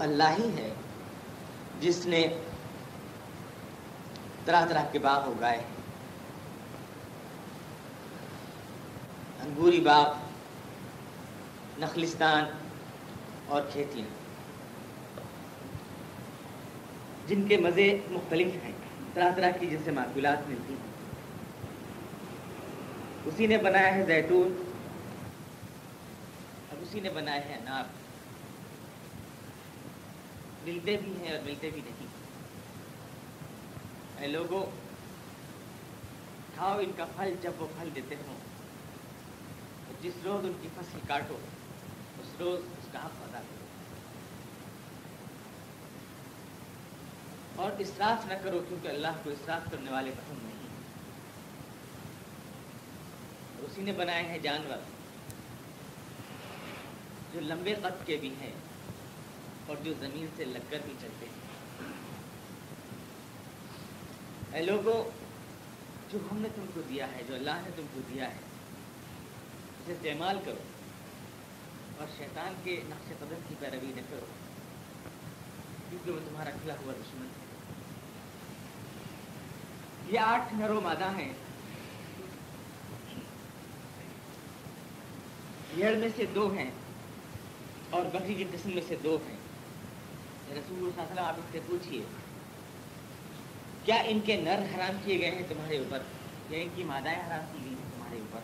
अल्लाह ही है, जिसने तरह तरह के बाग उगाए। अंगूरी बाग, नखलिस्तान और खेतियाँ, जिनके मज़े मुख्तलिफ़ हैं तरह तरह की जिनसे माकूलात मिलती हैं। उसी ने बनाया है जैतून और उसी ने बनाया है अनार। मिलते भी हैं और मिलते भी नहीं लोगों, खाओ इनका फल जब वो फल देते हों। तो जिस रोज उनकी फ़सल काटो, उस रोज उसका हक अदा करो। और इसराफ न करो क्योंकि अल्लाह को इसराफ करने वाले पसंद नहीं उसी ने बनाए हैं जानवर, जो लंबे कद के भी हैं। और जो ज़मीन से लगकर भी चलते हैं। लोगों, जो हमने तुमको दिया है, जो अल्लाह ने तुमको दिया है, उसे इस्तेमाल करो और शैतान के नक्श कदम की पैरवी न करो, क्योंकि वो तुम्हारा खिला हुआ दुश्मन है। ये आठ नरो मादा हैं। भेड़ में से दो हैं और बकरी की किस्म में से दो हैं। रसूल आप इससे पूछिए क्या इनके नर हराम किए गए हैं तुम्हारे ऊपर? या इनकी मादाएँ हराम की गई हैं तुम्हारे ऊपर।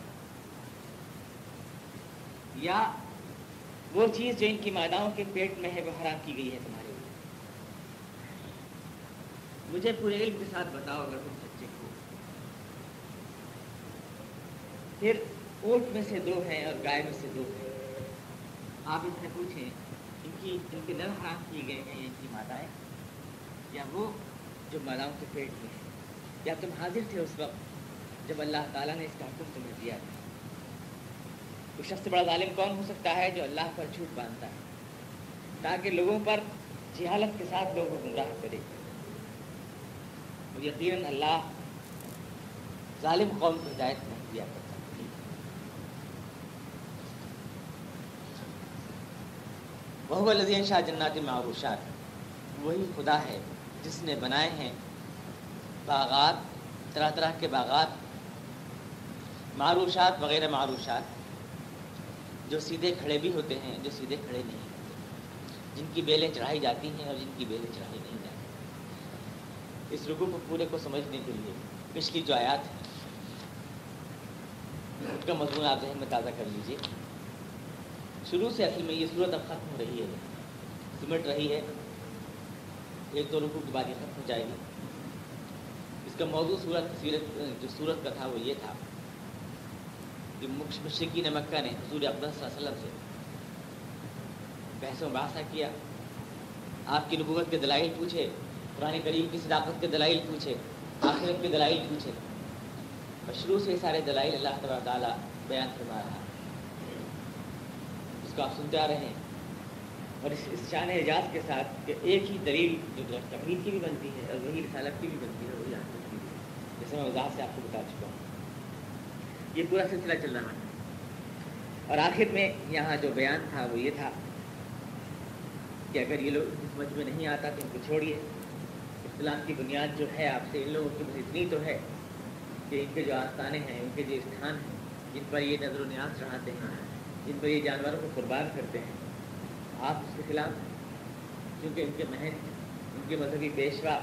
या वो चीज़ जो इनकी मादाओं के पेट में है, वो हराम की गई है तुम्हारे ऊपर। मुझे पूरे इल्म के साथ बताओ अगर तुम सच्चे हो। फिर ऊँट में से दो हैं और गाय में से दो हैं। आप इनसे पूछें इनकी इनके नर हराम किए गए हैं ये इनकी माताएँ। या वो जो मादाओं के पेट में है। या तुम हाजिर थे उस वक्त, जब अल्लाह ताला ने इसका हुक्म तुम्हें दिया था। वो शख्स बड़ा ालिम कौन हो सकता है जो अल्लाह पर झूठ बांधता है? ताकि लोगों पर जिहालत के साथ लोगों को गुमराह करे। यकीन अल्लाह जालिम कौम को हिदायत नहीं दिया करता वह लजीन शाह जन्नात मारूशात वही खुदा है जिसने बनाए हैं बागात तरह तरह के बागात मारूशात वगैरह मारूशात जो सीधे खड़े भी होते हैं, जो सीधे खड़े नहीं होते। जिनकी बेलें चढ़ाई जाती हैं और जिनकी बेलें चढ़ाई नहीं जाती। इस रुकू को पूरे को समझने के लिए पिछली जो आयात है, उसका मजमून आप जहन में ताज़ा कर लीजिए। शुरू से असल में ये सूरत अब ख़त्म हो रही है। सिमट रही है। एक दो रुकू के बाद ये ख़त्म हो जाएगी। इसका मौजूद सूरत, सीरत, जो सूरत का था वो ये था कि मुश्किन ने मक्का ने हजूर अकबर से बहसों बासा किया। आपकी नबूत के दलाइल पूछे, पुरानी करीम की सदाकत के दलाइल पूछे, आखिरत के दलाइल पूछे। और शुरू से सारे दलाइल अल्लाह तबारा बयान करवा रहा इसको आप सुनते आ रहे हैं। और इस, इस शान एजाज के साथ एक ही दलील जो तकरीर की भी बनती है और वही रिसालत की भी बनती है वही की भी। जैसे मैं वजाह से आपको बता चुका हूँ। ये पूरा सिलसिला चल रहा है। और आखिर में यहाँ जो बयान था वो ये था कि अगर ये लोग समझ में नहीं आता तो इनको छोड़िए। इस्लाम की बुनियाद जो है आपसे इन लोगों की बस इतनी तो है कि इनके जो आस्थाने हैं इनके जो स्थान हैं जिन पर ये नज़र न्याज चढ़ाते हैं। जिन पर ये जानवरों को कुर्बान करते हैं। आप उसके खिलाफ, क्योंकि इनके महल इनके मजहबी पेशवा,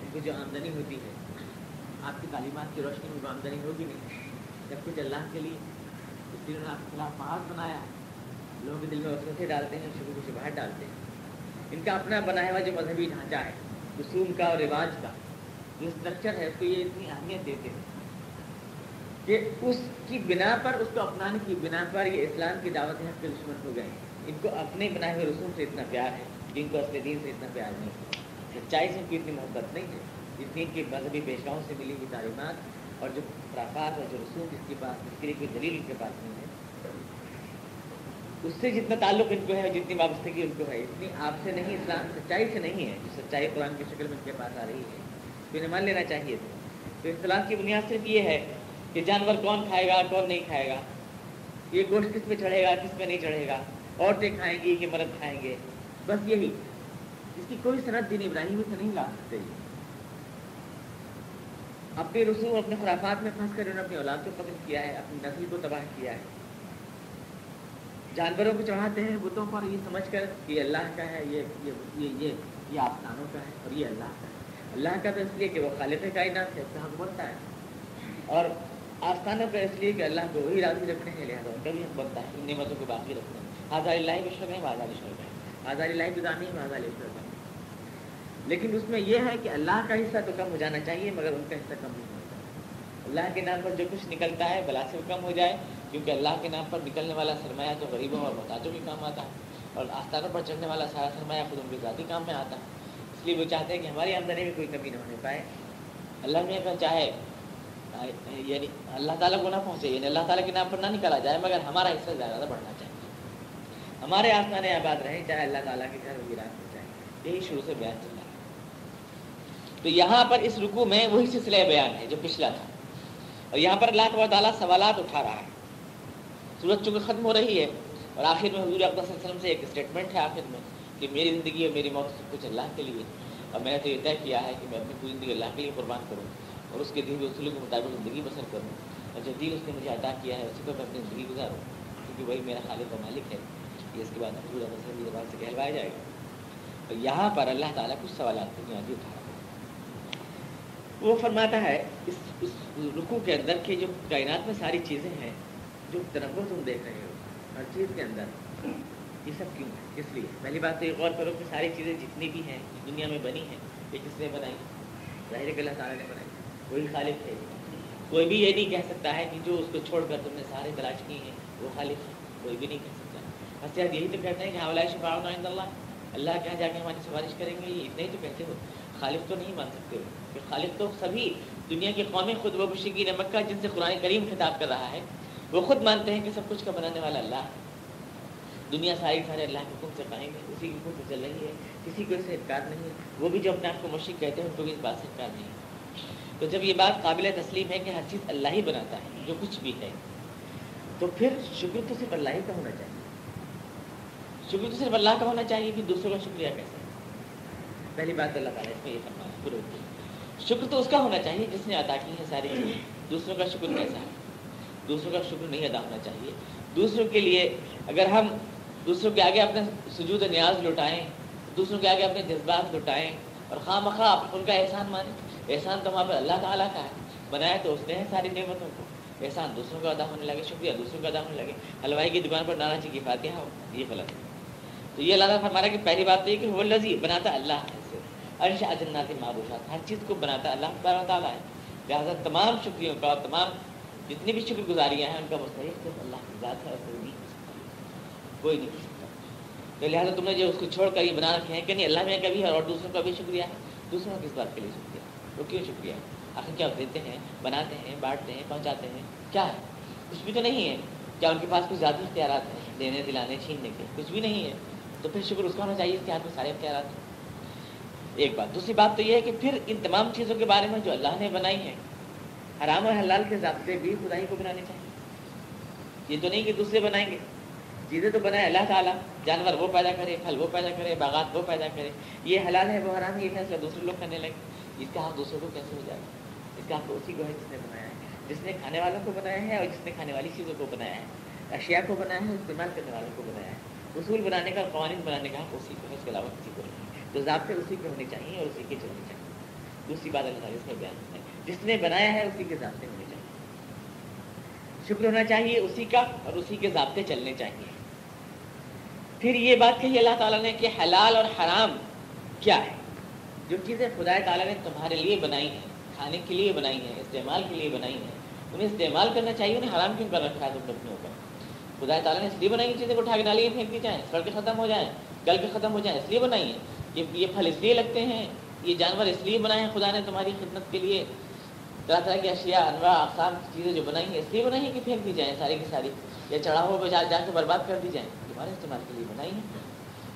उनकी जो आमदनी होती है, आपकी तालीमत की रोशनी में आमदनी होगी नहीं जब कुछ अल्लाह के लिए उन्होंने आपके खिलाफ महाज बनाया, लोगों के दिल में वसवसे डालते हैं शुरू को बाहर डालते हैं। इनका अपना बनाया हुआ जो मजहबी ढांचा है रसूम का और रिवाज का, जो स्ट्रक्चर है, उसको ये इतनी अहमियत देते हैं। कि उसकी बिना पर, उसको अपनाने की बिना पर ये इस्लाम की दावत हक के दुश्मन हो गए इनको अपने बनाए हुए रसूम से इतना प्यार है, जिनको असले दिन से इतना प्यार नहीं है। सच्चाई से इतनी मोहब्बत नहीं है, जितनी इनकी मजहबी पेशाओं से मिली हुई तालीमत और जो खराफात और जो रसूम जिसके पास, जिसके लिए कोई दलील इनके पास नहीं है। उससे जितना ताल्लुक इनको है, जितनी वाबस्तगी उनको है, इतनी आपसे नहीं, इस्लाम सच्चाई से नहीं है, जो सच्चाई कुरान की शक्ल में इनके पास आ रही है। तो इन्हें मान लेना चाहिए। तो इस्लाम की बुनियाद सिर्फ़ ये है कि जानवर कौन खाएगा, कौन नहीं खाएगा? ये गोश्त किसमें चढ़ेगा, किसमें नहीं चढ़ेगा? औरतें खाएँगी कि मर्द खाएँगे। बस यही। इसकी कोई सनत दिन इब्राहिम से नहीं ला सकते अपने रसूम अपने खुराफात में फंस कर उन्होंने अपनी औलाद को पकड़ किया है, अपनी नस्ल को तबाह किया है। जानवरों को चढ़ाते हैं, बुतों पर ये समझ कर कि अल्लाह का है, ये ये ये ये ये का है, और ये अल्लाह का है। अल्लाह का तो इसलिए कि वो खालिद कायनात है उसका हक बनता है। और आस्थानों पर इसलिए कि अल्लाह को वही राज़ी रखने हैं। लिहाजा उनका भी बनता है। इन निमतों को बाकी रखते हैं। आज़ारी विश्व में आज़ारी शर्क है। आज़ारी लाही बिगानी है आज़ारी है। लेकिन उसमें यह है कि अल्लाह का हिस्सा तो कम हो जाना चाहिए, मगर उनका हिस्सा कम नहीं होता। अल्लाह के नाम पर जो कुछ निकलता है बला से कम हो जाए, क्योंकि अल्लाह के नाम पर निकलने वाला सरमाया तो गरीबों और मोहताजों के काम आता है। और आस्थानों पर चढ़ने वाला सारा सरमाया खुद उनके ज़ाती काम में आता है। इसलिए वो चाहते हैं कि हमारी आमदनी में कोई कमी न होने पाए। अल्लाह अगर चाहे यानी अल्लाह ताला को ना पहुँचे, यानी अल्लाह ताला के नाम पर ना निकाला जाए, मगर हमारा हिस्सा ज़्यादा बढ़ना चाहिए। हमारे आसमान आबाद रहें, चाहे अल्लाह ताला के घर वीरान हो जाए। यही शुरू से बयान चल रहा है। तो यहाँ पर इस रुकू में वही सिलसिला बयान है, जो पिछला था। और यहाँ पर अल्लाह ताला सवाल उठा रहा है। सूरज चूँकि ख़त्म हो रही है, और आखिर में हजूर अकबर से एक स्टेटमेंट है आखिर में, कि मेरी ज़िंदगी और मेरी मौत सब कुछ अल्लाह के लिए और मैंने तो ये तय किया है कि मैं अपनी पूरी ज़िंदगी अल्लाह के लिए कुर्बान करूँ और उसके दी हुए उसूलों के मुताबिक ज़िंदगी बसर करूँ और जो दिन उसने मुझे अदा किया है, उसी पर मैं अपनी ज़िंदगी गुजारूँ, क्योंकि वही मेरा खालिद व मालिक है। ये इसके बाद हजूर की जबान से कहलवाया जाएगा। और यहाँ पर अल्लाह ताला कुछ सवाल बुनियादी उठा वो फरमाता है, इस उस रुकू के अंदर के जो कायनात में सारी चीज़ें हैं, जो तनव्वु तुम देख रहे हो, हर चीज़ के अंदर, ये सब क्यों है? किस लिए? पहली बात तो ये गौर करो कि सारी चीज़ें जितनी भी हैं, दुनिया में बनी हैं, ये किसने बनाई? ज़ाहिर अल्लाह ताला ने बनाई। वही खालिद है कोई भी ये नहीं कह सकता है कि जो उसको छोड़कर तुमने सारे तलाश किए हैं, वो खालिद है। कोई भी नहीं कह सकता। बस यार यही तो कहते हैं कि हवाला शफा अल्लाह के यहाँ जाके हमारी सिफारिश करेंगे इतना ही तो कहते हो। खालिफ तो नहीं मान सकते हो। कि खालिद तो सभी दुनिया की कौमें खुद व मुशिकी मक्का जिनसे कुरान करीम खिताब कर रहा है, वो खुद मानते हैं कि सब कुछ का बनाने वाला अल्लाह दुनिया सारी सारे अल्लाह के हुक्म से पाएँगे, उसी के हुक्म से चल रही है, किसी को इससे इनकार नहीं है। वो भी जो अपने आप को मुशिक कहते हैं, उनको भी इस बात से इनकार नहीं है। तो जब ये बात काबिल तस्लीम है कि हर चीज़ अल्लाह ही बनाता है, जो कुछ भी है तो फिर शुक्र तो सिर्फ़ अल्लाह ही का होना चाहिए। शुक्र तो सिर्फ़ अल्लाह का होना चाहिए कि दूसरों का शुक्रिया कैसे? पहली बात अल्लाह ताला इसमें ये फरमाना पूरे शुक्र तो उसका होना चाहिए जिसने अदा की है सारी दूसरों का शुक्र कैसा है? दूसरों का शुक्र नहीं अदा होना चाहिए। दूसरों के लिए अगर हम दूसरों के आगे अपने सजूद न्याज लुटाएँ, दूसरों के आगे अपने जज्बात लुटाएँ और खाम खा उनका एहसान माने एहसान तो वहाँ पर अल्लाह ताला का है। बनाया तो उसने है सारी नेमतों को। एहसान दूसरों का अदा होने लगे, शुक्रिया, दूसरों का अदा होने लगे। हलवाई की दुकान पर नाराजी की फातिहा हो, ये गलत तो ये अल्लाह फरमाना कि पहली बात तो ये कि वो लजी बनाता अल्लाह है अर्श अजन्नात माबूशात, हर चीज़ को बनाता अल्लाह ताला है। लिहाजा तमाम शुक्रियों का तमाम जितनी भी शुक्रगुजारियाँ हैं, उनका मुस्तक सिर्फ़ अल्लाह की ज़ात है कोई नहीं कोई नहीं तो लिहाजा तुमने जो उसको छोड़ कर ये बना रखे हैं कि नहीं, अल्लाह में कभी और दूसरों का भी शुक्रिया है। दूसरों का किस बात के लिए शुक्रिया? वो क्यों शुक्रिया आखिर क्या देते हैं, बनाते हैं, बांटते हैं, पहुँचाते हैं? क्या है? कुछ भी तो नहीं है। क्या उनके पास कुछ ज़्यादा इख्तियार हैं? देने, दिलाने, छीनने के? कुछ भी नहीं है। तो फिर शुक्र उसका होना चाहिए इसके हाथ में सारे अख्तियार एक बात। दूसरी बात तो यह है कि फिर इन तमाम चीज़ों के बारे में जो अल्लाह ने बनाई है, हराम और हलाल के जबते भी खुदाई को बनाने चाहिए। ये तो नहीं कि दूसरे बनाएँगे। चीज़ें तो बनाए अल्लाह ताला। जानवर वो पैदा करे, फल वो पैदा करे, बागात वो पैदा करे। ये हलाल है, वो हराम ये फैसला दूसरे लोग करने लगे। इसका हक दूसरों को कैसे हो जाएगा इसका हक उसी को है जिसने बनाया है? जिसने खाने वालों को बनाया है और जिसने खाने वाली चीज़ों को बनाया है। अशिया को बनाया है, इस्तेमाल करने वालों को बनाया है। उसूल बनाने का, कवानीन बनाने का, उसी को है इसके अलावा किसी को नहीं। तो जबते उसी के होने चाहिए और उसी के चलने चाहिए। दूसरी बात अल्लाह इसमें बयान है। जिसने बनाया है, उसी के जबते होने चाहिए। शुक्र होना चाहिए, उसी का और उसी के जबते चलने चाहिए। फिर ये बात कही अल्लाह ताला ने कि हलाल और हराम क्या है? जो चीज़ें खुदा ताला ने तुम्हारे लिए बनाई हैं, खाने के लिए बनाई हैं, इस्तेमाल के लिए बनाई हैं, उन्हें इस्तेमाल करना चाहिए, उन्हें हराम क्यों कर रखा है तुम अपने ऊपर खुदा ताला ने इसलिए बनाई चीज़ें को उठा के डालिए, फेंक दी जाए सड़कें ख़त्म हो जाए गल के ख़त्म हो जाए, इसलिए बनाई है। ये ये फल इसलिए लगते हैं, ये जानवर इसलिए बनाए हैं खुदा ने तुम्हारी खिदमत के लिए। तरह तरह की अशिया, अनवा अकसाम की चीज़ें जो बनाई हैं, इसलिए बनाई है कि फेंक दी जाए, सारी की सारी, या चढ़ाओ पर जा जाकर बर्बाद कर दी जाए। हमारे इस्तेमाल के लिए बनाई है।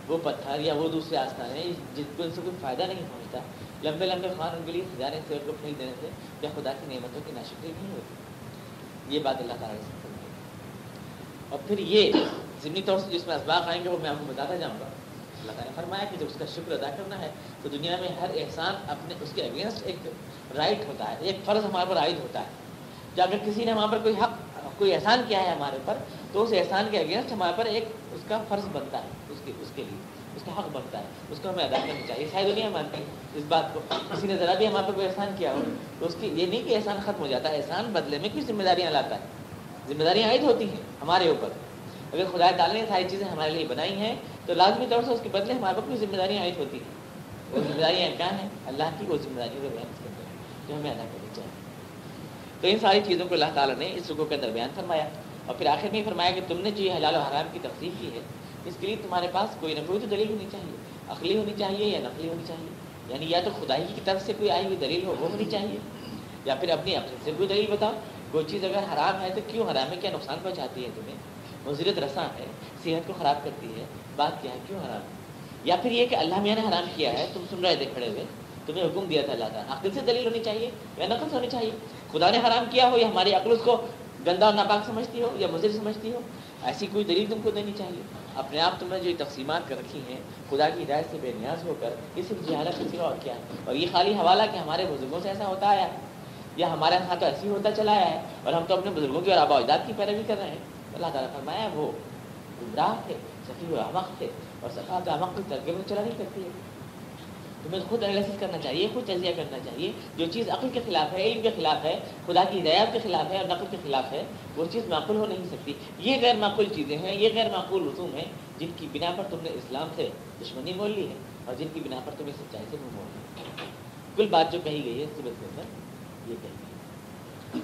वो पत्थर या वो दूसरे आस्थान है जिनको इनसे कोई फ़ायदा नहीं पहुँचता। लंबे लंबे खान उनके लिए सजाने से उनको फेंक देने से या खुदा की नियमतों की नाशक्री नहीं होती। ये बात अल्लाह ताला ने और फिर ये ज़मनी तौर से जिसमें इसबाक आएँगे, वो मैं आपको बताता जाऊँगा। अल्लाह ताला ने फरमाया कि जब उसका शुक्र अदा करना है तो दुनिया में हर एहसान अपने, उसके अगेंस्ट एक राइट होता है, एक फ़र्ज़ हमारे पर आयद होता है। कि अगर किसी ने हमारे पर कोई हक, कोई एहसान किया है हमारे पर तो उस एहसान के अगेंस्ट हमारे पर एक उसका फ़र्ज़ बनता है। उसके उसके लिए। उसका हक बनता है। उसको हमें अदा करना चाहिए। शायद दुनिया मानती। इस बात को। किसी ने ज़रा भी हमारे पर एहसान किया हो तो उसकी ये नहीं कि एहसान ख़त्म हो जाता है। एहसान बदले में कुछ जिम्मेदारियाँ लाता है। जिम्मेदारियाँ आयद होती हैं हमारे ऊपर। अगर खुदा ताला ने सारी चीज़ें हमारे लिए बनाई हैं तो लाजमी तौर से उसके बदले हमारे पर कुछ जिम्मेदारियाँ आयद होती हैं। वो जिम्मेदारियाँ क्या हैं? अल्लाह की वो जिम्मेदारियों को बयान करते हैं, जो हमें अदा करनी चाहिए। तो इन सारी चीज़ों को अल्लाह ताला ने इस रुको के अंदर बयान फरमाया। और फिर आखिर में फरमाया कि तुमने जो ये हलाल हराम की तकसीम की है इसके लिए तुम्हारे पास कोई ना कोई तो दलील होनी चाहिए। अकली होनी चाहिए या नकली होनी चाहिए? यानी या तो खुदाई की तरफ़ से कोई आई हुई दलील हो, वो होनी चाहिए? या फिर अपनी अपने से कोई दलील बताओ, कोई चीज़ अगर हराम है तो क्यों हराम है, क्या नुकसान पहुँचाती है तुम्हें? मुजरत रसा है, सेहत को ख़राब करती है, बात क्या है, क्यों हराम है? या फिर ये कि अल्लाह मियाँ ने हराम किया है, तुम सुन रहे थे खड़े हुए, तुम्हें हुक्म दिया था अल्लाह अकल से दलील होनी चाहिए या नकल से होनी चाहिए? खुदा ने हराम किया हो या हमारी अकल उसको गंदा और नापाक समझती हो या मुजर समझती हो, ऐसी कोई दलील तुमको देनी चाहिए? अपने आप तुमने जो तकसीमत कर रखी हैं, खुदा की हिदायत से बेनियाज होकर, ये सिर्फ़ जहालत किसी और क्या है? और ये खाली हवाला कि हमारे बुज़ुर्गों से ऐसा होता आया है? या हमारे यहाँ तो ऐसे ही होता चला आया है? और हम तो अपने बुज़ुर्गों की और आबा अजदाद की पैरवी कर रहे हैं? अल्लाह ताला फरमाया, वो गुमराह थे सफ़ी अमक थे, और सफ़ा अमक की में चला नहीं करती है। तुम्हें खुद एनालिसिस करना चाहिए, खुद तजिया करना चाहिए। जो चीज़ अकल के खिलाफ है, इल्म के खिलाफ है, खुदा की हिदायत के खिलाफ है और नकल के खिलाफ है, वो चीज़ माकूल हो नहीं सकती। ये गैर माकूल चीज़ें हैं, ये गैर माकूल रसूम हैं, जिनकी बिना पर तुमने इस्लाम से दुश्मनी मोल ली है और जिनकी बिना पर तुम्हें सच्चाई से मुँह मोल कुल बात जो कही गई है सूरत के अंदर ये कही गई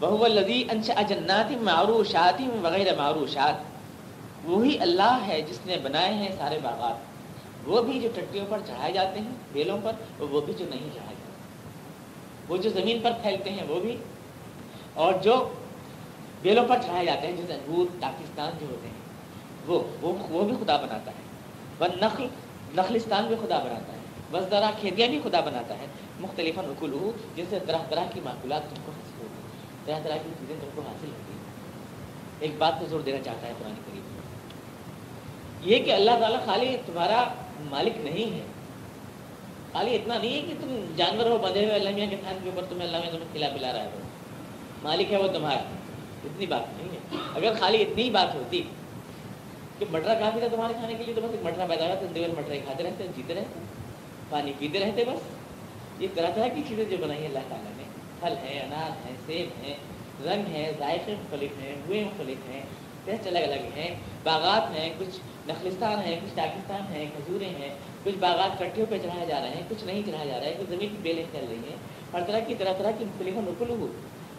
बहुवल्लदी अंशा जन्नाति मारूशाती वगैरह मारूशात। वही अल्लाह है जिसने बनाए हैं सारे बागात। वो भी जो टट्टियों पर चढ़ाए जाते हैं, बेलों पर, वो भी जो नहीं चढ़ाए जाते वो जो ज़मीन पर फैलते हैं, वो भी। और जो बेलों पर चढ़ाए जाते हैं, जैसे अंगूर, पाकिस्तान जो होते हैं, वो वो वो भी खुदा बनाता है। व नखल, नखलिस्तान भी खुदा बनाता है। बस दरा खेतियाँ भी खुदा बनाता है। मुख्तलिफ़ नकुल जिनसे तरह तरह की माकूलत तुमको हासिल होती है। तरह तरह की चीज़ें तुमको हासिल होती हैं। एक बात को ज़ोर देना चाहता है पुरानी करीब ये कि अल्लाह ताला खाली तुम्हारा मालिक नहीं है। खाली इतना नहीं है कि तुम जानवर हो, बंधे हुए अल्लाह के थान के ऊपर तुम्हें अल्लाह तुम्हें खिला पिला रहा है। मालिक है वो तुम्हारा। इतनी बात नहीं है। अगर खाली इतनी ही बात होती कि मटरा काफ़ी था तुम्हारे खाने के लिए तो बस मटरा पैदा हुआ तो देवर मटरा खाते रहते जीते रहते पानी पीते रहते बस। ये तरह तरह की चीज़ें जो बनाई है अल्लाह ताला ने। फल है, अनार है, सेब है, रंग है जायके मुख्तलिफ़ हैं, हुए मुख्तलिफ़ हैं टेस्ट अलग अलग हैं, बागात हैं, कुछ नखलिस्तान है, कुछ पाकिस्तान है खजूरें हैं, कुछ बागात कट्टियों पर चढ़ाए जा रहे हैं, कुछ नहीं चढ़ाया जा रहा है, कुछ ज़मीन की बेलें चल रही हैं। हर तरह की, तरह तरह की मुख्तलिफ़ नकुल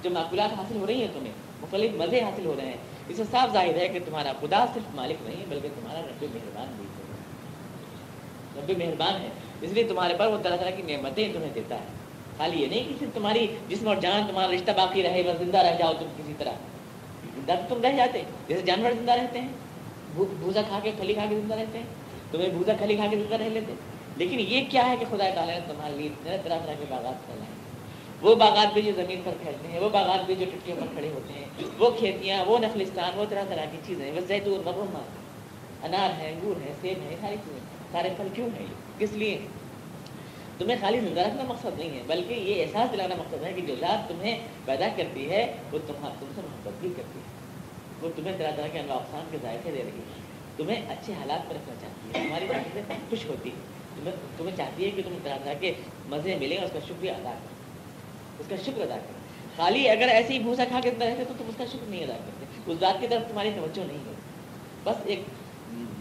जो माकूलात हासिल हो रही हैं तुम्हें, मुख्तलिफ़ मज़े हासिल हो रहे हैं। इससे साफ़ ज़ाहिर है कि तुम्हारा खुदा सिर्फ़ मालिक नहीं है, बल्कि तुम्हारा रब मेहरबान भी है। रब मेहरबान है। इसलिए तुम्हारे पर वो तरह तरह की नियमतें तुम्हें देता है। खाली ये नहीं कि सिर्फ़ तुम्हारी जिसम और जान, तुम्हारा रिश्ता बाकी रहे, बस ज़िंदा रह जाओ तुम किसी तरह। ज़िंदा तो तुम रह जाते, जैसे जानवर ज़िंदा रहते हैं। भूसा खा के खली खा के ज़िंदा रहते हैं तुम्हें भूसा खली खा के ज़िंदा रह लेते लेकिन ये क्या है कि खुदा ताला ने तुम्हारे लिए तरह तरह तरह के बागात फैलाए वो बागात भी जो ज़मीन पर फैलते हैं, वो बागात भी जो टुटियों पर खड़े होते हैं, वो खेतियाँ, वो नखलिस्तान, वो तरह तरह की चीज़ें बस जैतून मरुमा अनार है, अंगूर है, सेब है सारी चीज़ें सारे फल क्यों है? किस लिए? तुम्हें खाली ज़िंदा रखना मकसद नहीं है, बल्कि ये एहसास दिलाना मकसद है कि जो ज़ात तुम्हें पैदा करती है, वो तुम्हारा तुमसे मोहब्बत भी करती है। वो तुम्हें तरह तरह के अनवाकसान के जायके दे रही है। तुम्हें अच्छे हालात पर रखना चाहती है। तुम्हारी बातों से खुश होती है। तुम्हें तुम्हें चाहती है कि तुम तरह तरह के मज़े मिले उसका शुक्रिया अदा करो। उसका शुक्र अदा करें। खाली अगर ऐसे ही भूसा खा के रहते तो तुम उसका शुक्र नहीं अदा करते। उस बात की तरफ़ तुम्हारी तवज्जो नहीं है। बस एक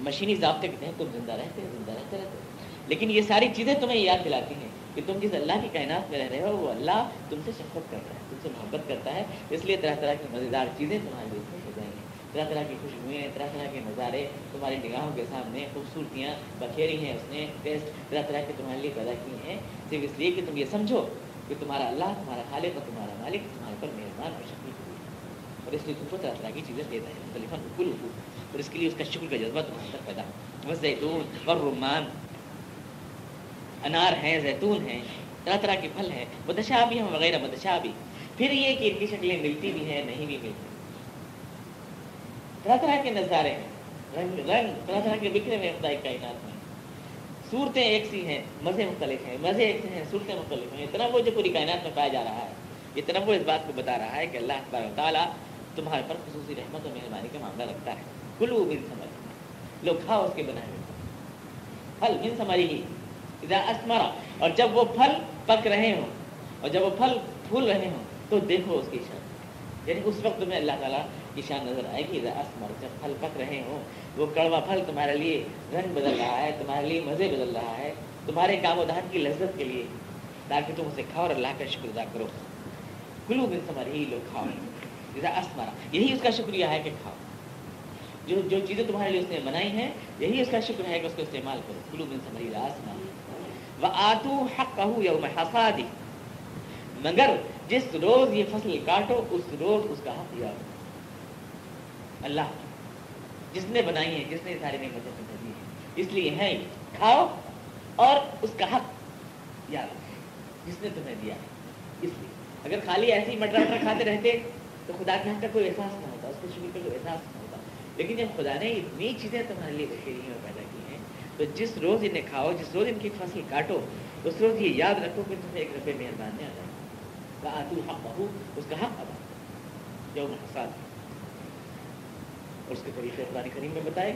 मशीनी जबते तहत तुम ज़िंदा रहते हो, ज़िंदा रहते रहते लेकिन ये सारी चीज़ें तुम्हें याद दिलाती हैं कि तुम जिस अल्लाह की कायनात में रह रहे हो, वो अल्लाह तुमसे शफकत कर रहा है, तुमसे मोहब्बत करता है। इसलिए तरह तरह की मज़ेदार चीज़ें तुम्हारे लिए हो तरह तरह की खुशबुएँ तरह तरह के नज़ारे तुम्हारी निगाहों के सामने, खूबसूरतियाँ बखेरी हैं उसने, टेस्ट तरह तरह के तुम्हारे लिए पैदा किए हैं। सिर्फ़ इसलिए कि तुम ये समझो कि तुम्हारा अल्लाह, तुम्हारा खालिक और तुम्हारा मालिक तुम्हारे पर मेहरबान और शक्ति और इसलिए तुमको तरह तरह की चीज़ें देता है, मुख्तलिफा कुल और इसके लिए उसका शुक्र का जज्बा तुम्हारे अंदर पैदा हो बस जैतून और रुमान अनार हैं, जैतून हैं तरह तरह के फल हैं बदशा भी हैं वगैरह बदशा भी फिर ये कि इनकी शक्लें मिलती भी हैं, नहीं भी मिलती। तरह तरह के नज़ारे हैं रंग रंग तरह तरह के बिखरे हुए खुदाई कायनात में सूरतें एक सी हैं, मज़े मुख्तलिफ़ हैं, मज़े एक से हैं, सूरतें मुख्तलिफ़ हैं। इतना वो जो पूरी कायनात में पाया जा रहा है, इतना वो इस बात को बता रहा है कि अल्लाह ताला तुम्हारे पर खसूसी रहमत और मेहरबानी का मामला रखता है। कुलू बिन समझ लोग खाओ उसके बनाए हुए। फल, बिन समझ ही इधर असमरा। और जब वो फल पक रहे हों, और जब वो फल फूल रहे हों तो देखो उसकी शान यानी उस वक्त तुम्हें अल्लाह ताला की शान नज़र आएगी असमर जब फल पक रहे हों। वो कड़वा फल तुम्हारे लिए रंग बदल रहा है, तुम्हारे लिए मज़े बदल रहा है। तुम्हारे काम धान की लज्जत के लिए। ताकि तुम उसे खाओ और अल्लाह का शुक्र अदा करो। कुलू बिन समर ही लोग खाओ। जैसा असमरा यही उसका शुक्रिया है कि खाओ। जो जो चीज़ें तुम्हारे लिए उसने बनाई हैं, यही उसका शुक्र है कि उसको इस्तेमाल करो। कुलू बिन समरी आसमा व आतू हक कहू यौम हसादी। मगर जिस रोज ये फ़सल काटो, उस रोज उसका हक याद अल्लाह जिसने बनाई है, जिसने सारी नियमतें दी है। इसलिए है खाओ और उसका हक याद जिसने तुम्हें दिया है। इसलिए। अगर खाली ऐसे ही मटर मटर खाते रहते तो खुदा के हक का कोई एहसास ना होता, उसके शुक्र का कोई एहसास ना होता। लेकिन जब खुदा ने इतनी चीज़ें तुम्हारे लिए बखेरी और पैदा की हैं तो जिस रोज़ इन्हें खाओ, जिस रोज़ इनकी फ़सल काटो, उस रोज़ ये याद रखो कि तुम्हें एक रुपये मेहरबान में आ आतू हक बहू उसका हक अदा जो हसाद उसके तरीके कुरान करीम में बताए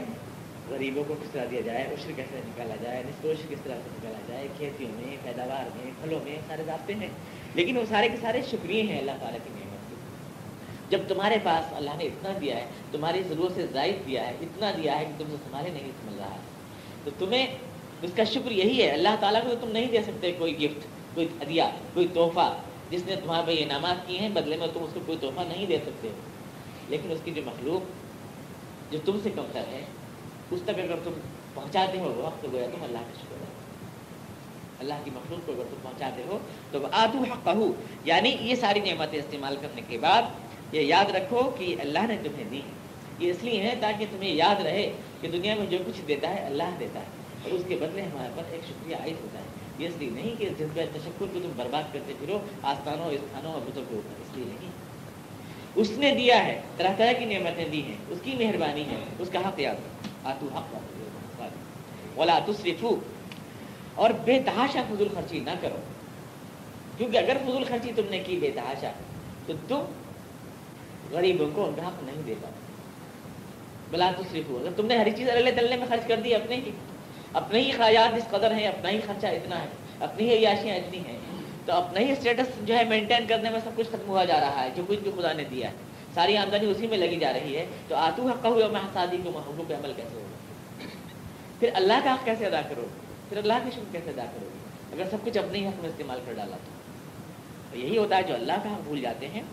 गरीबों को किस तरह दिया जाए उश्र कैसे निकाला जाए निष्कोश किस तरह से निकाला जाए खेतियों में पैदावार में फलों में सारे जाते हैं लेकिन वो सारे के सारे शुक्रिया हैं अल्लाह ताला की नेमत के जब तुम्हारे पास अल्लाह ने इतना दिया है तुम्हारी ज़रूरत से जायद दिया है इतना दिया है कि तुमसे संभाले नहीं समझ रहा है तो तुम्हें उसका शुक्र यही है अल्लाह ताला को तो तुम नहीं दे सकते कोई गिफ्ट कोई हदिया कोई तोहफा जिसने तुम्हारे भाई इनामत किए हैं, बदले में तुम उसको कोई तोहफा नहीं दे सकते। हो लेकिन उसकी जो मखलूक, जो तुमसे कमतर है, उस तक अगर तुम पहुँचाते हो, वक्त तो गोया तुम अल्लाह का शुक्र अल्लाह की मखलूक को अगर तुम पहुँचाते हो तो आदू हक कहू यानी ये सारी नियमतें इस्तेमाल करने के बाद ये याद रखो कि अल्लाह ने तुम्हें दी। ये इसलिए है ताकि तुम्हें याद रहे कि दुनिया में जो कुछ देता है, अल्लाह देता है। और उसके बदले हमारे पर एक शुक्रिया आयद होता है। इसलिए नहीं कि जिस तशक्र को तुम बर्बाद करते फिरो, आस्थानों, स्थानों और बुतों के ऊपर, इसलिए नहीं। उसने दिया है, तरह तरह की नियमतें दी हैं, उसकी मेहरबानी है, उसका हक याद आतू हक वाला तुसरिफू, और बेतहाशा फजूल खर्ची ना करो। क्योंकि अगर फजूल खर्ची तुमने की बेतहाशा तो तुम गरीबों को उनका हक नहीं दे पाओ बला तुसरिफू, अगर तुमने हर चीज़ अल्ले तल्ले में खर्च कर दी अपने ही अपने ही खराजात इस कदर है अपना ही खर्चा इतना है अपनी ही अयाशियाँ इतनी हैं तो अपना ही स्टेटस जो है मेंटेन करने में सब कुछ खत्म हुआ जा रहा है जो कुछ भी खुदा ने दिया है। सारी आमदनी उसी में लगी जा रही है तो आतू हक हुआ मैं शादी को हुक्म पे अमल कैसे होगा? फिर अल्लाह का हक कैसे अदा करो फिर अल्लाह के शुक्र कैसे अदा करोगे? अगर सब कुछ अपने ही हक में इस्तेमाल कर डाला तो, तो यही होता है जो अल्लाह का हक भूल जाते हैं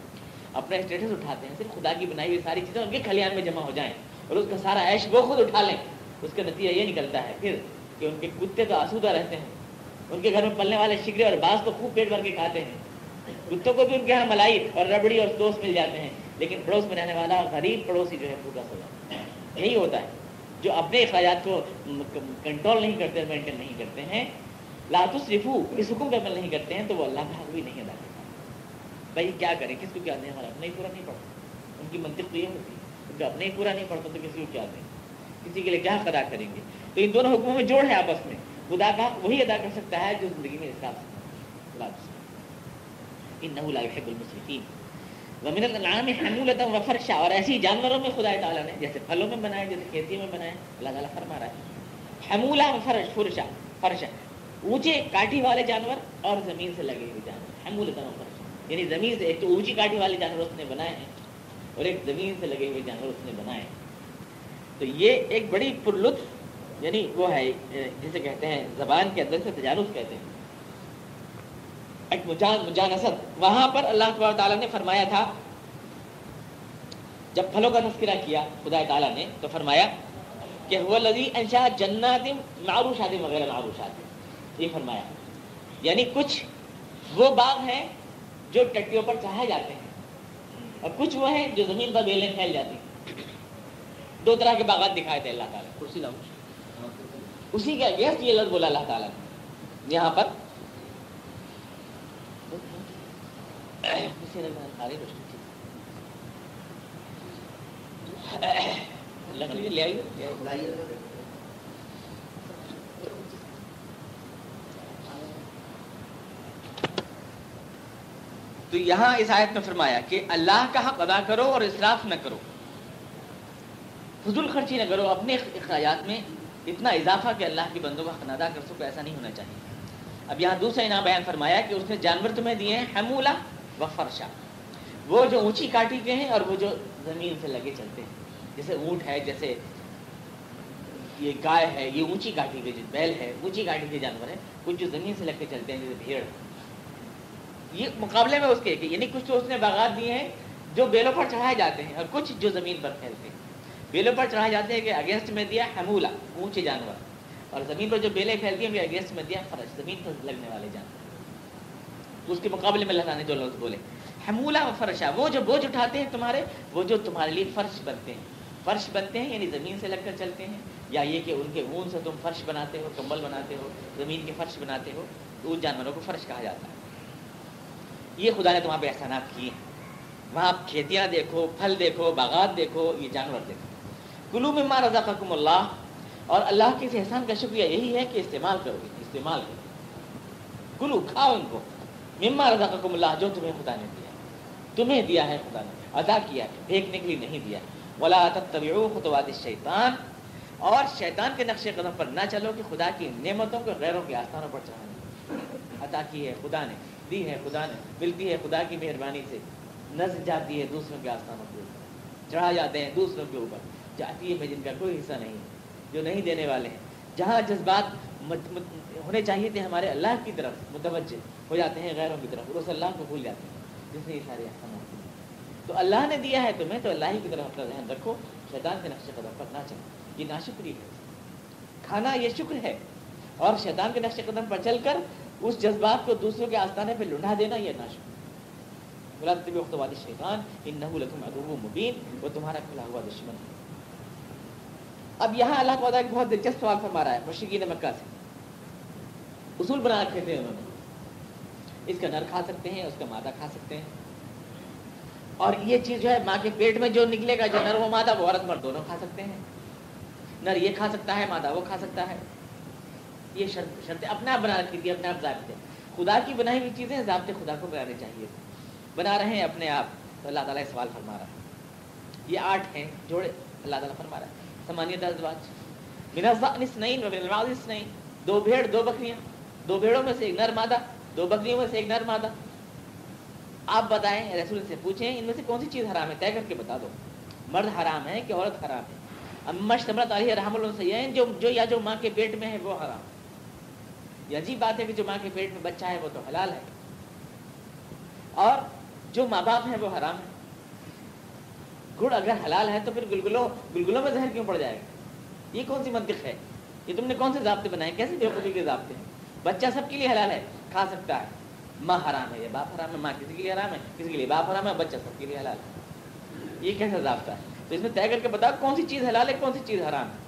अपना स्टेटस उठाते हैं सिर्फ़ खुदा की बनाई हुई सारी चीज़ें उनके खलियान में जमा हो जाएँ और उसका सारा ऐश वो खुद उठा लें। उसका नतीजा ये निकलता है फिर कि उनके कुत्ते तो आसूदा रहते हैं। उनके घर में पलने वाले शिकरे और बास तो खूब पेट भर के खाते हैं। कुत्तों को भी उनके यहाँ मलाई और रबड़ी और दोस्त मिल जाते हैं, लेकिन पड़ोस में रहने वाला गरीब पड़ोसी जो है भूखा सो यही होता है। जो अपने अखराज को कंट्रोल नहीं करते मेंटेन नहीं करते हैं लातुस रिफू इस हुक्म पर अमल नहीं करते हैं तो वो अल्लाह का हक भी नहीं अदा करता। भाई, क्या करें? किसको क्या दें? हमारा अपना ही पूरा नहीं पड़ता। उनकी मंतिक तो ये होती है, उनका अपने ही पूरा नहीं पढ़ता तो किसी को क्या दें? किसी के लिए क्या अदा करेंगे? तो इन दोनों हुक्मों में जोड़ है आपस में। खुदा का वही अदा कर सकता है जो ज़िंदगी में हिसाब से और ऐसी जानवरों में खुदा ताला ने, जैसे फलों में बनाए, जैसे खेती में बनाए, अल्लाह ताला फरमा रहा है। हमूला फरश, फुरशा, फरशा ऊँचे काठी वाले जानवर और ज़मीन से लगे हुए जानवर। हमूलतन फरशा। यानी ज़मीन से, एक तो ऊँची काठी वाले जानवर उसने बनाए हैं और एक ज़मीन से लगे हुए जानवर उसने बनाए हैं। तो ये एक बड़ी पुरलुत्फ यानी वो है जिसे कहते हैं, जबान के अंदर से तजारुस कहते हैं। एक मुजान मुजानसत वहाँ पर अल्लाह ताला ने फरमाया था, जब फलों का तस्करा किया, खुदा ताला ने तो फरमाया कि लजी अंशा जन्नातिम मारूशातिम वगैरह मारूशात ये फरमाया। यानी कुछ वो बाग हैं, जो टट्टियों पर चढ़ाए जाते हैं, और कुछ वो हैं, जो ज़मीन पर बेलें फैल जाती दो तरह के बागात दिखाए थे, अल्लाह ताला कुर्सी लाओ। उसी के अगेंस्ट ये लफ्ज बोला अल्लाह ताला ने। यहाँ पर। तो यहाँ इस आयत में फरमाया कि अल्लाह का हक अदा करो और इसराफ न करो। फजूल खर्ची न करो अपने अखराज में इतना इजाफा कि अल्लाह के बंदों का अदा कर सको, ऐसा नहीं होना चाहिए। अब यहाँ दूसरा इनाम बयान फरमाया कि उसने जानवर तुम्हें दिए हैं, हमूला व फरशा। वो जो ऊँची काटी के हैं और वो जो ज़मीन से लगे चलते हैं। जैसे ऊँट है, जैसे ये गाय है, ये ऊँची काटी के जो बैल है, ऊँची काटी के जानवर है, कुछ जो ज़मीन से लग के चलते हैं, जैसे भेड़। ये मुकाबले में उसके यानी कुछ तो उसने बागात दिए हैं, जो बेलों पर चढ़ाए जाते हैं और कुछ जो ज़मीन पर फैलते हैं। बेलों पर चढ़ाए जाते हैं कि अगेंस्ट में दिया हमूला, ऊँचे जानवर। और ज़मीन पर जो बेलें फैलती हैं अगेंस्ट में दिया फर्श, ज़मीन पर लगने वाले जानवर। उसके मुकाबले में लगाने जो लोग बोले, हमूला व फर्शा, वो जो बोझ उठाते हैं तुम्हारे, वो जो तुम्हारे लिए फर्श बनते हैं। फर्श बनते हैं, यानी ज़मीन से लगकर चलते हैं। या ये कि उनके ऊन से तुम फर्श बनाते हो, कंबल बनाते हो, ज़मीन के फर्श बनाते हो तो उन जानवरों को फर्श कहा जाता है। ये खुदा ने तुम्हारे एहसानात किए हैं। वहाँ आप खेतियाँ देखो, फल देखो, बागात देखो, ये जानवर देखो। कुलू में मार अल्लाह और अल्लाह के एहसान का शुक्रिया यही है कि इस्तेमाल करोगे, इस्तेमाल करो कुलू, खाओ इनको मिम्मा रजाकुमुल्लाह जो तुम्हें खुदा ने दिया। तुम्हें दिया है खुदा ने, अदा किया है फेंकने के लिए नहीं दिया। वला खुतवाद शैतान। और शैतान के नक्शे कदम पर ना चलो कि खुदा की नेमतों को गैरों के आस्थानों पर चढ़ाने। अदा की है खुदा ने, दी है खुदा ने, मिलती है खुदा की मेहरबानी से। नज़र जाती है दूसरों के आस्थानों के ऊपर। चढ़ा जाते हैं दूसरों के ऊपर। जातीय में जिनका कोई हिस्सा नहीं जो नहीं देने वाले हैं। जहाँ जज्बात होने चाहिए थे हमारे अल्लाह की तरफ़ मुतवज हो जाते हैं गैरों की तरफ़ उस अल्लाह को भूल जाते हैं, जिसने ये सारे अहकाम तो अल्लाह ने दिया है तुम्हें तो अल्लाह ही की तरफ़ अपना ध्यान रखो, शैतान के नक्शे कदम पर ना चलो। ये नाशुक्री है। खाना ये शुक्र है। और शैतान के नक्शे कदम पर चलकर उस जज्बात को दूसरों के आस्थाने पर लुढ़ा देना यह नाशुक्र शैतान इन नहू मुबीन, वो तुम्हारा खुला हुआ दुश्मन है। अब यहाँ अल्लाह तला एक बहुत दिलचस्प सवाल फरमा रहा है मुश्किन मक्का से। उसूल बना रखे थे उन्होंने। इसका नर खा सकते हैं, उसका मादा खा सकते हैं। और ये चीज़ जो है, माँ के पेट में जो निकलेगा, जो नर वो मादा, वो औरत मर्द दोनों खा सकते हैं। नर ये खा सकता है, मादा वो खा सकता है। ये शर्त शर्त अपने आप बना रखी थी, अपने आप जाबते खुदा की बनाई हुई चीज़ें जाबते खुदा को बनाने चाहिए। बना रहे हैं अपने आप तो अल्लाह ताला सवाल फरमा रहा है। ये आठ हैं, जोड़े, अल्लाह ताला फरमा रहा है। समानियत दो भेड़, दो बकरियाँ। दो भेड़ों में से एक नर मादा, दो बकरियों में से एक नर मादा। आप बताएँ, रसूल से पूछें, इनमें से कौन सी चीज़ हराम है? तय करके बता दो। मर्द हराम है कि औरत हराम है? अम्मशमरत रहम जो जो या जो माँ के पेट में है, वो हराम। अजीब बात है कि जो माँ के पेट में बच्चा है, वो तो हलाल है। और जो माँ बाप है, वो हराम है। गुड़ अगर हलाल है तो फिर गुलगुलों गुलगुलों में जहर क्यों पड़ जाएगा? ये कौन सी मंतिक है? ये तुमने कौन से जबते बनाए? कैसे बेवकूफ़ी के जबते हैं? बच्चा सबके लिए हलाल है, खा सकता है। माँ हराम है या बाप हराम है? माँ किसी के लिए हराम है? किसी के लिए बाप हराम है? बच्चा सबके लिए हलाल है। ये कैसा जबता है? तो इसमें तय करके बताओ कौन सी चीज़ हलाल है, कौन सी चीज़ हराम है।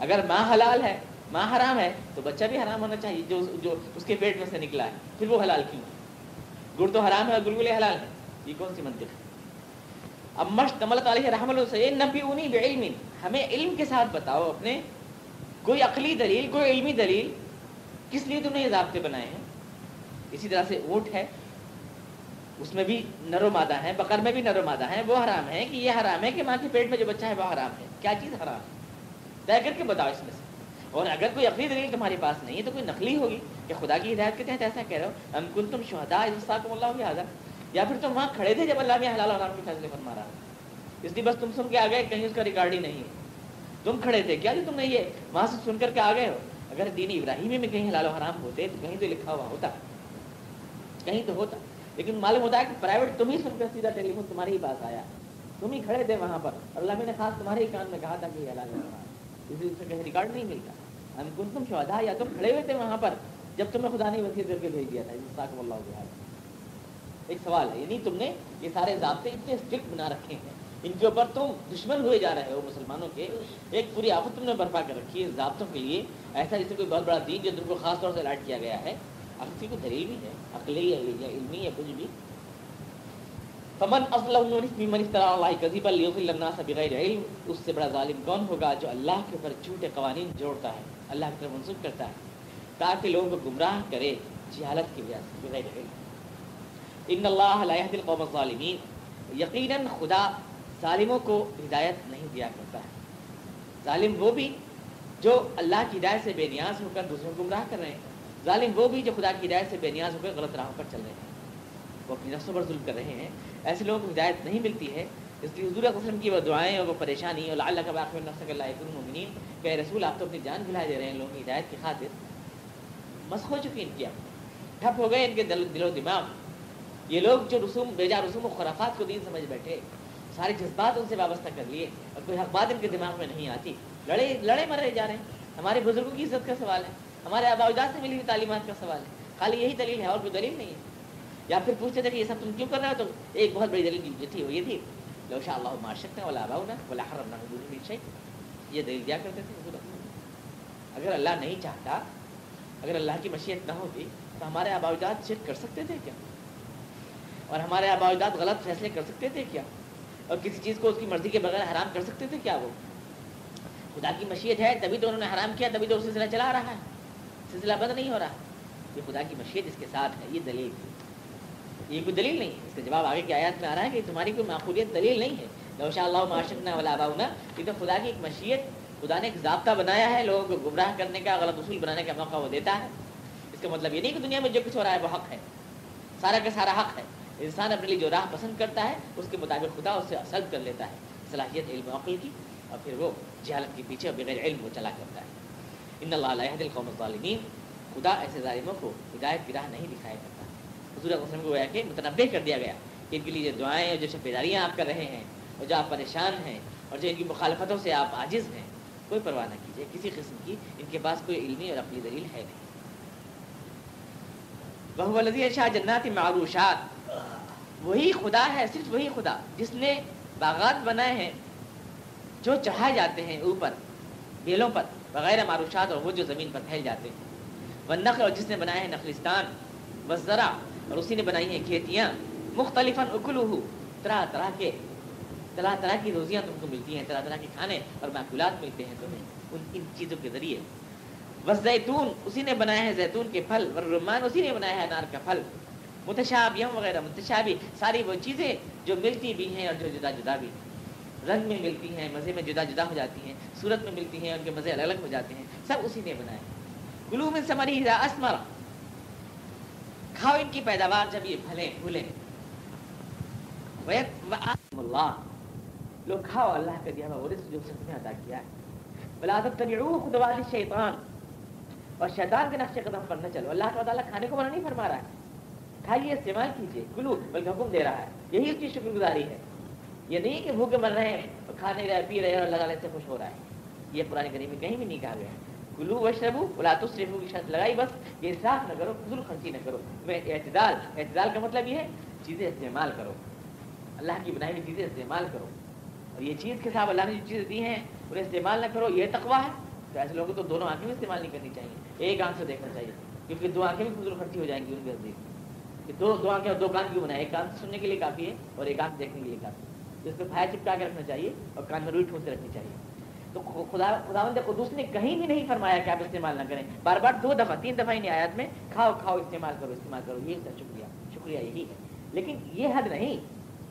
अगर माँ हलाल है, माँ हराम है तो बच्चा भी हराम होना चाहिए, जो जो उसके पेट में से निकला है, फिर वो हलाल क्यों गुड़ तो हराम है और गुलगुले हलाल है। ये कौन सी मंतिक है? अब मश्त रहमल नबी उन्हीं बेलमिन हमें इल्म के साथ बताओ अपने। कोई अकली दलील, कोई इल्मी दलील, किस लिए तुमने ये जबते बनाए हैं? इसी तरह से ऊँट है, उसमें भी नरो मादा है, बकर में भी नरो मादा है, वो हराम है कि ये हराम है कि माँ के पेट में जो बच्चा है वो हराम है? क्या चीज़ हराम है? तय करके बताओ इसमें से। और अगर कोई अकली दलील तुम्हारे पास नहीं है तो कोई नकली होगी कि खुदा की हिदायत के तहत ऐसा कह रहे हो हम कुल तुम शहदा हाजा या फिर तुम वहाँ खड़े थे जब अल्लाह हलाल हराम के फैसले फरमा रहा इसलिए बस तुम सुन के आ गए, कहीं उसका रिकॉर्ड ही नहीं है। तुम खड़े थे, क्या जो तुमने ये वहाँ से सुन करके आ गए हो? अगर दीन इब्राहिमी में कहीं हलाल हराम होते तो कहीं तो लिखा हुआ होता। कहीं तो होता। लेकिन मालूम होता है कि प्राइवेट तुम ही सुनकर सीधा टेलीफोन तुम्हारे ही पास आया। तुम ही खड़े थे वहाँ पर। अल्लाह ने खास तुम्हारे ही कान में कहा था कि हलाल इसलिए उसमें कहीं रिकॉर्ड नहीं मिलता। हम कुन तुम या तुम खड़े हुए थे वहाँ पर, जब तुम्हें खुदा ने वसीयत करके भेज दिया था। एक सवाल है, यानी तुमने ये सारे जबते इतने स्ट्रिक्ट बना रखे हैं, इनके ऊपर तुम दुश्मन हुए जा रहे हो मुसलमानों के, एक पूरी आफत तुमने बर्पा कर रखी है जबतों के लिए, ऐसा जैसे कोई बहुत बड़ा दीन जो तुमको खास तौर से अलर्ट किया गया है, अब किसी को दलील भी है, अकली है या इल्मी या कुछ भी। फमन उससे बड़ा जालिम कौन होगा जो अल्लाह के ऊपर झूठे कवानीन जोड़ता है, अल्लाह की तरफ़ मनसूख करता है, ताकि लोगों को गुमराह करे जहालत की वजह से, बगैर इन अल्लाहमीन यकीन खुदा जालिमों को हिदायत नहीं दिया करता है। जालिम वो भी जो अल्लाह की हिदायत से बेनियाज होकर दूसरों को गुमराह कर रहे हैं। जालिम वो भी जो खुदा की हिदायत से बेनियाज होकर गलत राहों पर चल रहे हैं। वो अपनी नफ्सों पर जुल्म कर रहे हैं। ऐसे लोगों को हिदायत नहीं मिलती है। इसलिए हजूर वसलम की वो दुआएँ और वो परेशानी और अल्लाह का बाखिन कह रसूल आप तो अपनी जान खिला दे रहे हैं लोगों की हिदायत की खातिर। मस्क हो चुकी इनकी अब ठप हो गए इनके दिलो दिमाग। ये लोग जो रसूम बेजा रसूम और खुराफात को दीन समझ बैठे, सारे जज्बात उनसे वाबस्ता कर लिए और कोई हक बात इनके दिमाग में नहीं आती। लड़े लड़े मरे जा रहे हैं। हमारे बुज़ुर्गों की इज़्ज़त का सवाल है। हमारे आबाजात से मिली हुई तालीमत का सवाल है। खाली यही दलील है और कोई दलील नहीं है। या फिर पूछते थे कि ये सब तुम क्यों कर रहे हो? तो एक बहुत बड़ी दलील जो थी, वो ये थी लोशा अल्लाह माशक वाला अबाउना वाला हरमना ये दलील दिया करते थे अगर अल्लाह नहीं चाहता, अगर अल्लाह की मशीयत ना होती तो हमारे आबाजात शिर कर सकते थे क्या? और हमारे आबाजात गलत फैसले कर सकते थे क्या? और किसी चीज़ को उसकी मर्ज़ी के बगैर हराम कर सकते थे क्या वो? खुदा की मशीयत है, तभी तो उन्होंने हराम किया, तभी तो सिलसिला चला रहा है। सिलसिला बंद नहीं हो रहा। ये खुदा की मशीयत इसके साथ है, ये दलील ये कोई दलील नहीं है। इसका जवाब आगे की आयात में आ रहा है कि तुम्हारी कोई माकूलियत दलील नहीं है। नौशा माशकना वाला अबाउना ये तो खुदा की एक मशीयत खुदा ने एक जबता बनाया है लोगों को गुमराह करने का, गलत उसूल बनाने का मौका वो देता है। इसका मतलब ये नहीं कि दुनिया में जो कुछ हो रहा है वो हक है। सारा का सारा हक है। इंसान अपने लिए जो राह पसंद करता है, उसके मुताबिक खुदा उससे असल्ट कर लेता है। सलाहियत, इल्म, अक़ल की, और फिर वो जहालत के पीछे बगैर इल्म वो चला करता है। इन कौमी खुदा ऐसे ालिमों को हिदायत की राह नहीं दिखाया करता। हजूर वसलम को गोया कि मुतनबे कर दिया गया कि इनके लिए जो दुआएँ और जो शफेदारियाँ आप कर रहे हैं, और जो आप परेशान हैं, और जो इनकी मुखालफतों से आप आजिज़ हैं, कोई परवाह ना कीजिए। किसी किस्म की इनके पास कोई इल्मी और अपनी दलील है नहीं। वह वलजी शाह जन्नात मारूशात। वही खुदा है, सिर्फ़ वही खुदा, जिसने बागात बनाए हैं, जो चढ़ाए जाते हैं ऊपर, बेलों पर वगैरह मारूशात और वो जो ज़मीन पर फैल जाते हैं। व नखल और जिसने बनाए हैं नखलिस्तान व ज़रा और उसी ने बनाई हैं खेतियाँ, मुख्तलिफन उकलू तरह तरह के, तरह तरह की रोजियाँ तुमको मिलती हैं, तरह तरह के खाने और माकूलात मिलते हैं तुम्हें, उन, इन चीज़ों के ज़रिए। बस जैतून, उसी ने बनाया है जैतून के फल और रुमान उसी ने बनाया है अनार का फल। मुतशाबियम वगैरह मुतशाबी, सारी वो चीज़ें जो मिलती भी हैं और जो जुदा जुदा भी रंग में मिलती हैं, मज़े में जुदा जुदा हो जाती हैं, सूरत में मिलती हैं, उनके मज़े अलग अलग हो जाते हैं। सब उसी ने बनाए। गुलू में समरी असमर। खाओ इनकी पैदावार जब ये भले भूले। लोग खाओ, अल्लाह का दिया हुआ जो सबने अदा किया है। बला खुदवाली शैतान। और शैतान के नक्शे कदम पर न चलो। अल्लाह ताला खाने को मना नहीं फरमा रहा है। खाइए इस्तेमाल कीजिए कुलू बल्कि हुक्म दे रहा है। यही उसकी शुक्रगुजारी है। ये नहीं कि भूखे मर रहे हैं, खा नहीं रहे, पी रहे हैं और लगा से खुश हो रहा है। ये पुरानी करीब में कहीं भी नहीं कहा गया है। कुलू वशरबू वलातु शरीफू की शर्त लगाई बस। ये इंसाफ न करो फजूल खर्ची न करो। मैं एतदाल एतदाल का मतलब ये है, चीज़ें इस्तेमाल करो। अल्लाह की बनाई हुई चीज़ें इस्तेमाल करो। और ये चीज़ के साथ अल्लाह ने जो चीज़ें दी हैं, उन्हें इस्तेमाल न करो। ये तकवा है। तो ऐसे लोगों को तो दोनों आँखें भी इस्तेमाल नहीं करनी चाहिए। एक आँख से देखना चाहिए, क्योंकि दो आँखें भी फजूल खर्ची हो जाएँगी उनके नज़दीक कि दो दो आँखें दो कान क्यों बनाए? एक कान सुनने के लिए काफ़ी है और एक आँख देखने के लिए काफ़ी है। तो इसको फाया चिपका के रखना चाहिए और कान में रुई ठूस रखनी चाहिए। तो खुदा खुदावंद कुदूस ने कहीं भी नहीं फरमाया कि आप इस्तेमाल ना करें। बार बार दो दफ़ा, तीन दफ़ा इन आयात में, खाओ खाओ, इस्तेमाल करो इस्तेमाल करो। ये सर शुक्रिया शुक्रिया यही है। लेकिन ये हद नहीं।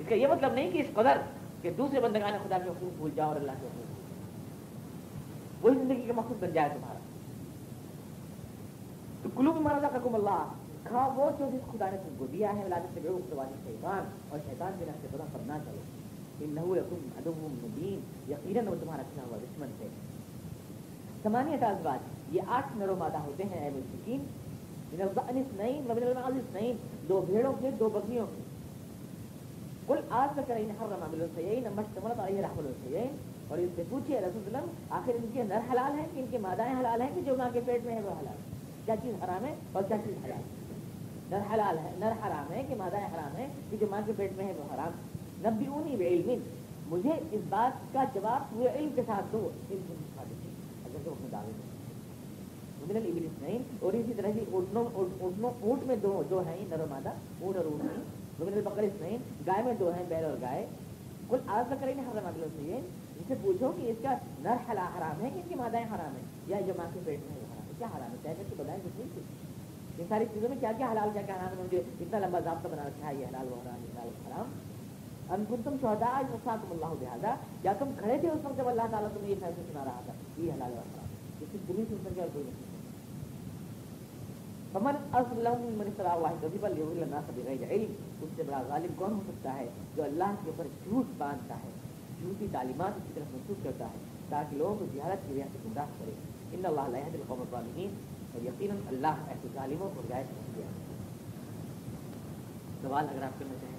इसका ये मतलब नहीं कि इस कदर कि दूसरे बंदगान खुदा के हुकूम भूल जाओ और अल्लाह के हुकूम वही ज़िंदगी का मकसद बन जाए तुम्हारा। तो कुलू में मारा था अल्लाह। खा वो जो जिस खुदा ने तुमको दिया है लालच से बेवकूफ़ शैतान और शैतान बिना से बड़ा करना चलो यकीन वो तुम्हारा अच्छा हुआ दुश्मन थे समानियत अजवाज ये आठ नरो मादा होते हैं मुस्किन दो भेड़ों के, दो बकरियों के। कुल आज तक और इससे पूछिए रसूलम आखिर इनके नर हलाल है कि इनके मादाएँ हलाल हैं कि जो माँ के पेट में है वो हलाल क्या चीज़ हराम है और क्या चीज़ हलाल नर हलाल है, नर हराम है, कि मादाएँ हराम है, कि जो माँ के पेट में है वो हराम। नबी ऊनी वे मुझे इस बात का जवाब पूरे इल्म के साथ दो, इल्म अगर तो अपने दावे में। नहीं और इसी तरह की ऊँटनों ऊँटनों ऊँट में दो जो है नर और मादा। ऊँट और ऊँट नहीं। बकर नहीं गाय में दो हैं, बैल और गाय। कुल आज तक करेंगे हराम अगलो से ये इनसे पूछो कि इसका नर हला हराम है कि इनकी मादाएँ हराम है? या जो माँ के पेट में हराम है? क्या हराम है? तय करके बताएँ कुछ नहीं इन सारी चीज़ों में क्या क्या हलाल, क्या क्या हराम मुझे इतना लंबा जाब्ता बना रखा है, ये हलाल, वो हराम हलाल हराम। अनकुन तुम शहदा अल्लाह बिहाजा या तुम खड़े थे उस वक्त जब अल्लाह ताला तुम्हें ये फैसला सुना रहा था, ये हलाल और हराम। इसकी दुनिया सुन सके और कोई नहीं फमन असलम उससे बड़ा गालिब कौन हो सकता है जो अल्लाह के ऊपर झूठ बांधता है? झूठी तालीमत की तरफ़ महसूस करता है, ताकि लोगों को जियारत की से गुमराह करे। इन अल्लाह और यकीन अल्लाह ऐसे तालीमों को जायज कर दिया सवाल अगर आप करना चाहें